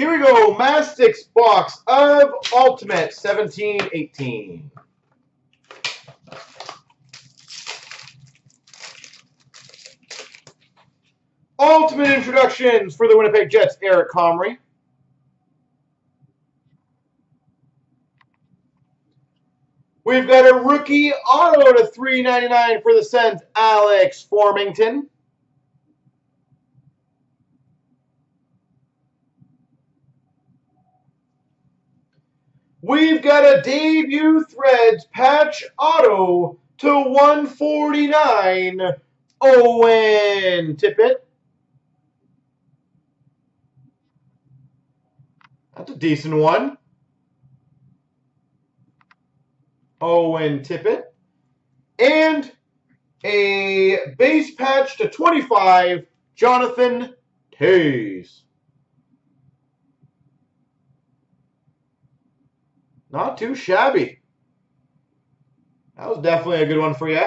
Here we go. Mastacs box of Ultimate 1718. Ultimate introductions for the Winnipeg Jets, Eric Comrie. We've got a rookie auto to 399 for the Sens, Alex Formenton. We've got a debut threads patch auto to 149, Owen Tippett. That's a decent one. Owen Tippett. And a base patch to 25, Jonathan Toews. Not too shabby. That was definitely a good one for you.